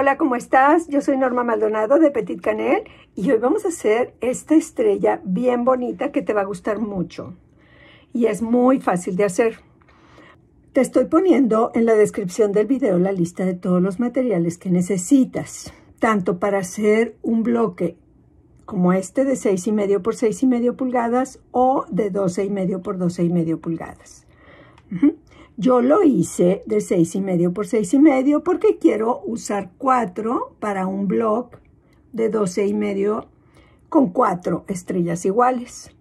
Hola, ¿cómo estás? Yo soy Norma Maldonado de Petit Canel y hoy vamos a hacer esta estrella bien bonita que te va a gustar mucho. Y es muy fácil de hacer. Te estoy poniendo en la descripción del video la lista de todos los materiales que necesitas, tanto para hacer un bloque como este de 6,5 por 6,5 pulgadas o de 12,5 por 12,5 pulgadas. Yo lo hice de 6,5 por 6,5 porque quiero usar 4 para un blog de 12,5 con 4 estrellas iguales.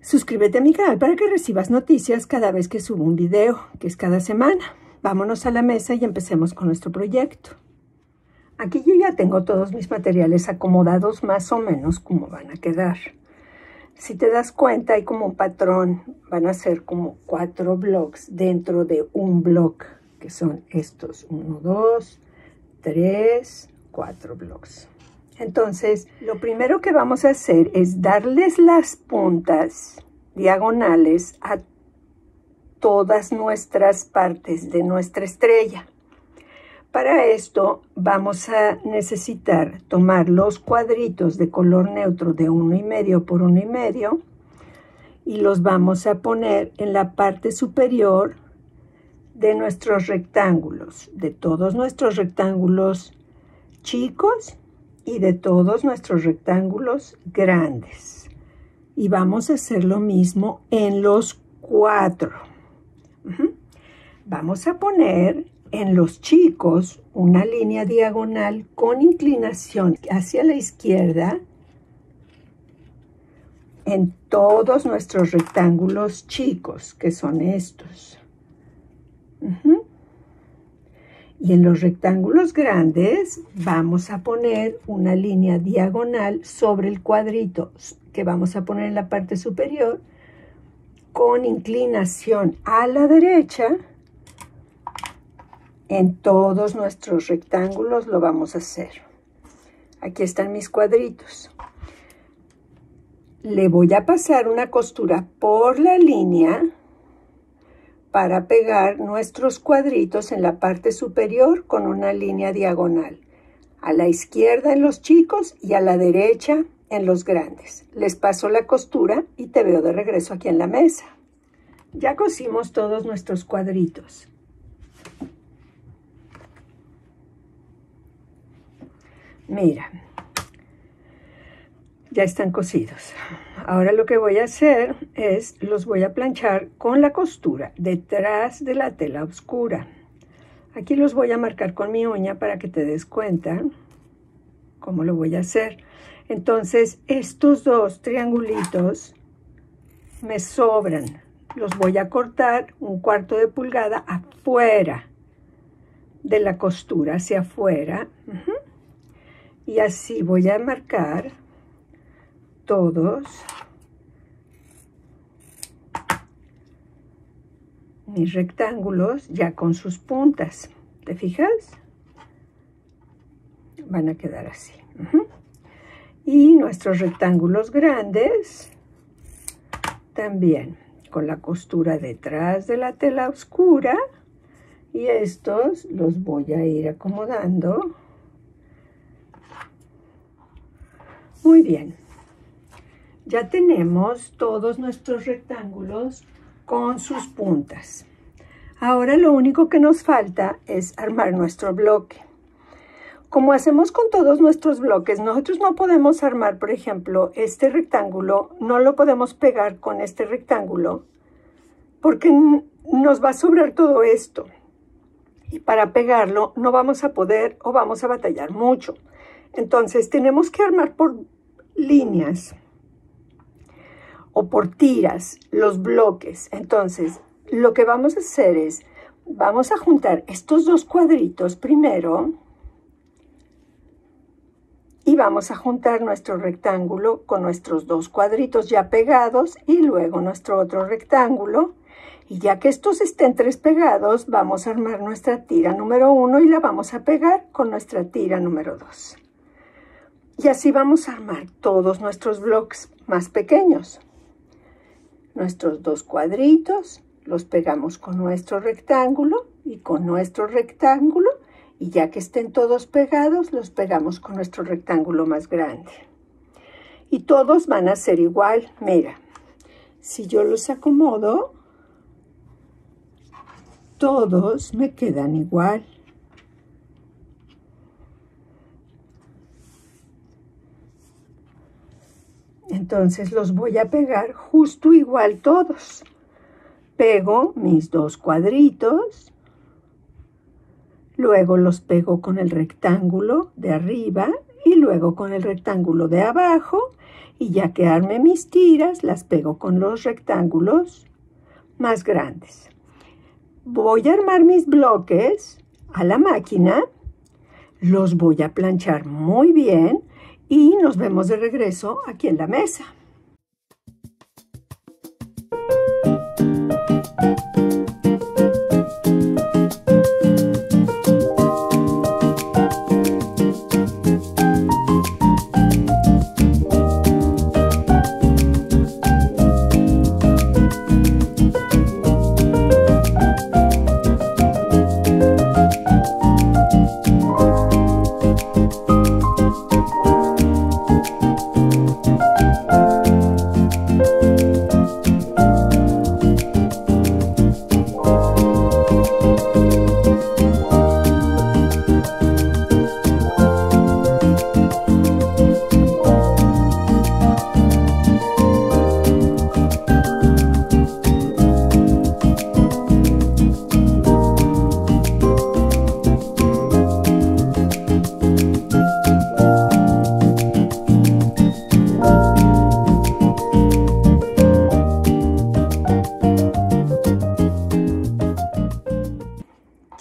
Suscríbete a mi canal para que recibas noticias cada vez que subo un video, que es cada semana. Vámonos a la mesa y empecemos con nuestro proyecto. Aquí yo ya tengo todos mis materiales acomodados más o menos como van a quedar. Si te das cuenta, hay como un patrón, van a ser como cuatro blocks dentro de un block, que son estos, uno, dos, tres, cuatro blocks. Entonces, lo primero que vamos a hacer es darles las puntas diagonales a todas nuestras partes de nuestra estrella. Para esto vamos a necesitar tomar los cuadritos de color neutro de uno y medio por uno y medio y los vamos a poner en la parte superior de nuestros rectángulos, de todos nuestros rectángulos chicos y de todos nuestros rectángulos grandes. Y vamos a hacer lo mismo en los cuatro. Vamos a poner en los chicos una línea diagonal con inclinación hacia la izquierda en todos nuestros rectángulos chicos, que son estos. Y en los rectángulos grandes vamos a poner una línea diagonal sobre el cuadrito que vamos a poner en la parte superior con inclinación a la derecha. En todos nuestros rectángulos lo vamos a hacer. Aquí están mis cuadritos. Le voy a pasar una costura por la línea para pegar nuestros cuadritos en la parte superior con una línea diagonal. A la izquierda en los chicos y a la derecha en los grandes. Les paso la costura y te veo de regreso aquí en la mesa. Ya cosimos todos nuestros cuadritos. Mira, ya están cosidos. Ahora lo que voy a hacer es, los voy a planchar con la costura detrás de la tela oscura. Aquí los voy a marcar con mi uña para que te des cuenta cómo lo voy a hacer. Entonces, estos dos triangulitos me sobran. Los voy a cortar un cuarto de pulgada afuera de la costura, hacia afuera. Y así voy a marcar todos mis rectángulos ya con sus puntas. ¿Te fijas? Van a quedar así. Y nuestros rectángulos grandes también con la costura detrás de la tela oscura. Y estos los voy a ir acomodando. Muy bien. Ya tenemos todos nuestros rectángulos con sus puntas. Ahora lo único que nos falta es armar nuestro bloque. Como hacemos con todos nuestros bloques, nosotros no podemos armar, por ejemplo, este rectángulo, no lo podemos pegar con este rectángulo, porque nos va a sobrar todo esto. Y para pegarlo no vamos a poder o vamos a batallar mucho. Entonces tenemos que armar por líneas o por tiras los bloques. Entonces, lo que vamos a hacer es, vamos a juntar estos dos cuadritos primero y vamos a juntar nuestro rectángulo con nuestros dos cuadritos ya pegados y luego nuestro otro rectángulo. Y ya que estos estén tres pegados, vamos a armar nuestra tira número uno y la vamos a pegar con nuestra tira número dos. Y así vamos a armar todos nuestros bloques más pequeños nuestros dos cuadritos, los pegamos con nuestro rectángulo y con nuestro rectángulo Y ya que estén todos pegados, los pegamos con nuestro rectángulo más grande. Y todos van a ser igual. Mira, si yo los acomodo, todos me quedan igual. Entonces los voy a pegar justo igual todos. Pego mis dos cuadritos, luego los pego con el rectángulo de arriba y luego con el rectángulo de abajo y ya que arme mis tiras las pego con los rectángulos más grandes. Voy a armar mis bloques a la máquina, los voy a planchar muy bien y nos vemos de regreso aquí en la mesa.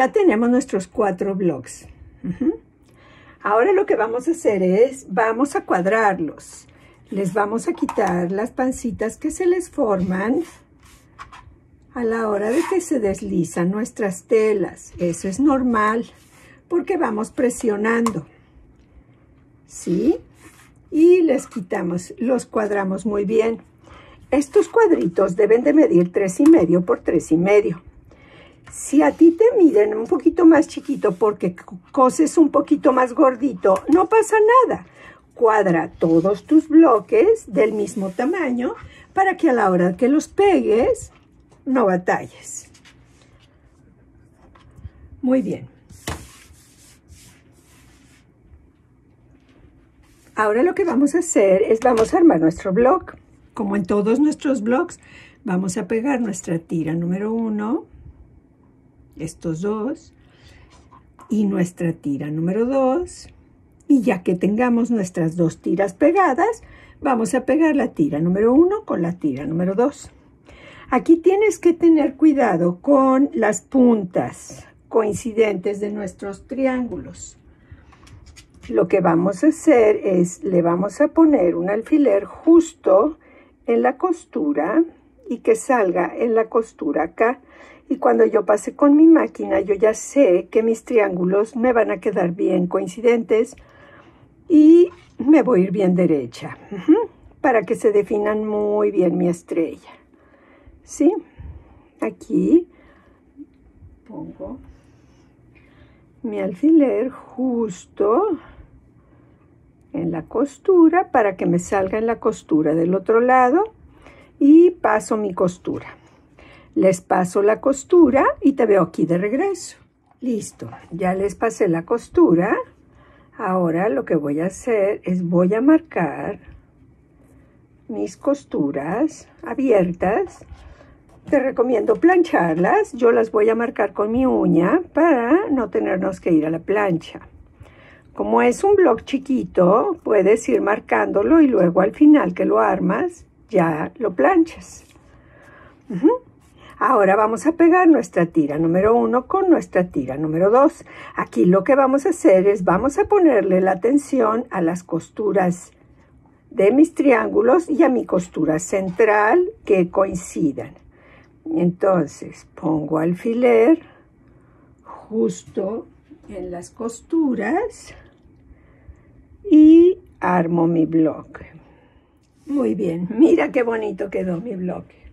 Ya tenemos nuestros cuatro bloques. Ahora lo que vamos a hacer es, vamos a cuadrarlos. Les vamos a quitar las pancitas que se les forman a la hora de que se deslizan nuestras telas. Eso es normal porque vamos presionando. ¿Sí? Y les quitamos, los cuadramos muy bien. Estos cuadritos deben de medir tres y medio por tres y medio. Si a ti te miden un poquito más chiquito porque coses un poquito más gordito, no pasa nada. Cuadra todos tus bloques del mismo tamaño para que a la hora que los pegues, no batalles. Muy bien. Ahora lo que vamos a hacer es vamos a armar nuestro blog. Como en todos nuestros blogs, vamos a pegar nuestra tira número uno estos dos y nuestra tira número dos. Y ya que tengamos nuestras dos tiras pegadas vamos a pegar la tira número uno con la tira número dos. Aquí tienes que tener cuidado con las puntas coincidentes de nuestros triángulos. Lo que vamos a hacer es le vamos a poner un alfiler justo en la costura y que salga en la costura acá y cuando yo pase con mi máquina, yo ya sé que mis triángulos me van a quedar bien coincidentes y me voy a ir bien derecha para que se definan muy bien mi estrella. ¿Sí? Aquí pongo mi alfiler justo en la costura para que me salga en la costura del otro lado y paso mi costura. Les paso la costura y te veo aquí de regreso. Listo, ya les pasé la costura. Ahora lo que voy a hacer es voy a marcar mis costuras abiertas. Te recomiendo plancharlas. Yo las voy a marcar con mi uña para no tenernos que ir a la plancha. Como es un blog chiquito, puedes ir marcándolo y luego al final que lo armas, ya lo planchas. Ahora vamos a pegar nuestra tira número 1 con nuestra tira número 2. Aquí lo que vamos a hacer es vamos a ponerle la atención a las costuras de mis triángulos y a mi costura central que coincidan. Entonces pongo alfiler justo en las costuras y armo mi bloque. Muy bien, mira qué bonito quedó mi bloque.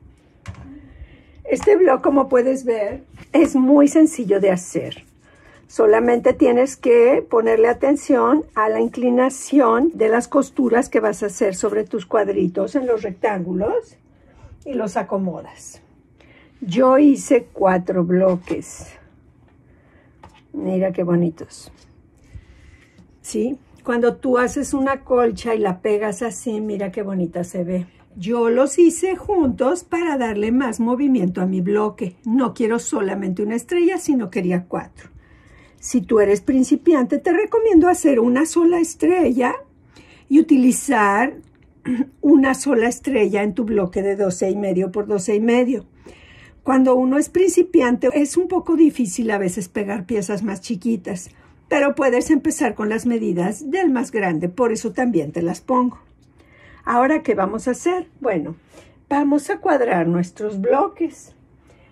Este blog, como puedes ver, es muy sencillo de hacer. Solamente tienes que ponerle atención a la inclinación de las costuras que vas a hacer sobre tus cuadritos en los rectángulos y los acomodas. Yo hice cuatro bloques. Mira qué bonitos. ¿Sí? Cuando tú haces una colcha y la pegas así, mira qué bonita se ve. Yo los hice juntos para darle más movimiento a mi bloque. No quiero solamente una estrella, sino quería cuatro. Si tú eres principiante, te recomiendo hacer una sola estrella y utilizar una sola estrella en tu bloque de 12 y medio por 12 y medio. Cuando uno es principiante, es un poco difícil a veces pegar piezas más chiquitas, pero puedes empezar con las medidas del más grande, por eso también te las pongo. Ahora, ¿qué vamos a hacer? Bueno, vamos a cuadrar nuestros bloques.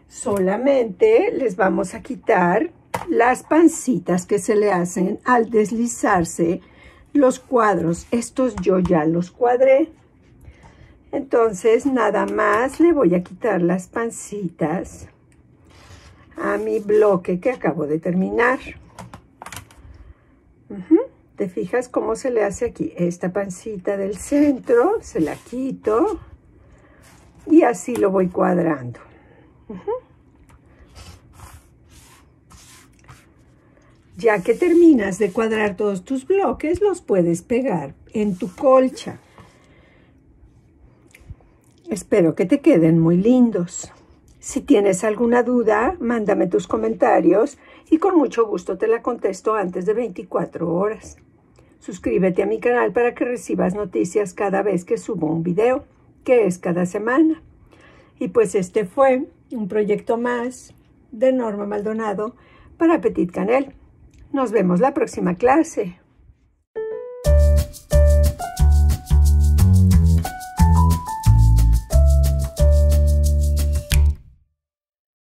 Solamente les vamos a quitar las pancitas que se le hacen al deslizarse los cuadros. Estos yo ya los cuadré. Entonces, nada más le voy a quitar las pancitas a mi bloque que acabo de terminar. ¿Te fijas cómo se le hace aquí? Esta pancita del centro, se la quito y así lo voy cuadrando. Ya que terminas de cuadrar todos tus bloques, los puedes pegar en tu colcha. Espero que te queden muy lindos. Si tienes alguna duda, mándame tus comentarios y con mucho gusto te la contesto antes de 24 horas. Suscríbete a mi canal para que recibas noticias cada vez que subo un video, que es cada semana. Y pues este fue un proyecto más de Norma Maldonado para Petit Canel. Nos vemos la próxima clase.